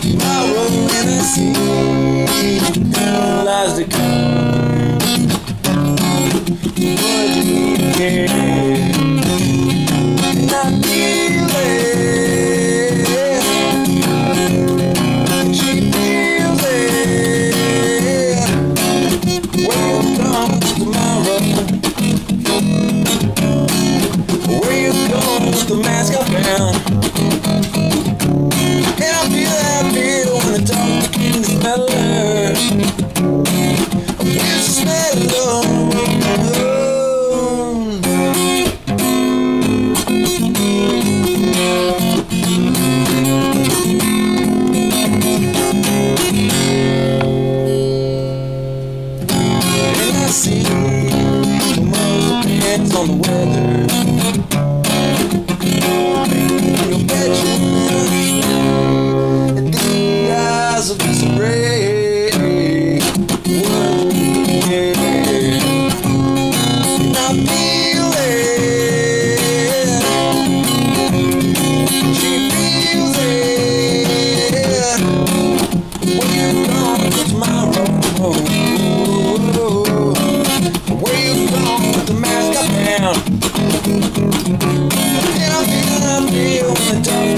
Tomorrow in the sea lies to come. Would you care? And I feel it. And I feel, I feel when the dog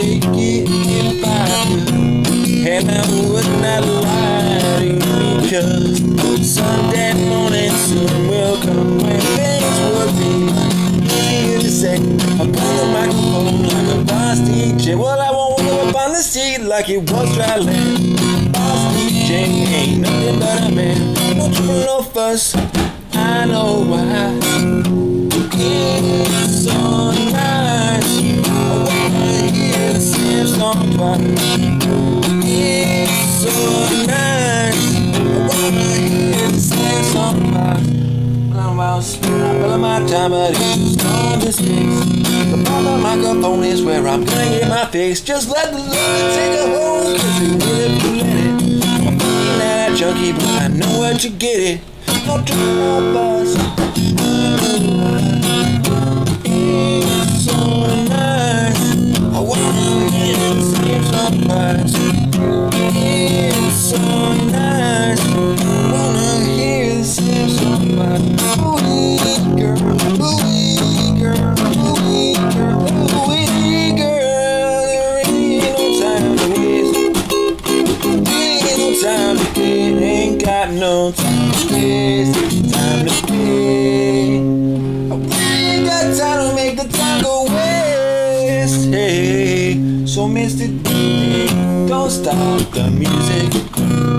take it if I could. And I would not lie to you because Sunday morning soon will come when things would be easier to say. I'm on the microphone like a boss DJ. Well, I won't go up on the seat like it was dry land. Boss DJ ain't nothing but a man. No trouble, no fuss. I know why. It's so nice. I'm my time, but just. The microphone is where I'm my fix. Just let the love take a hold, cause it will if you let it. I'm feeling that junkie, but I know where to get it. No trouble, Time to got time to make the time go waste. Hey, so Mr. DJ, don't stop the music.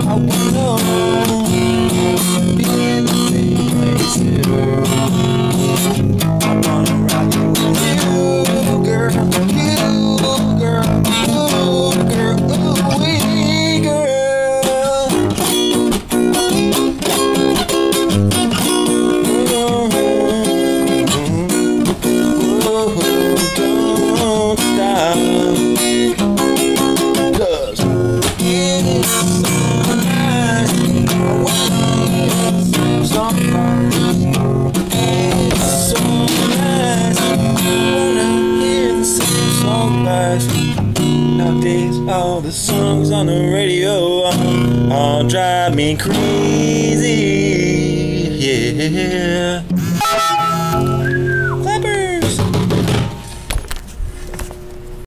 I wanna the songs on the radio all, all drive me crazy. Yeah.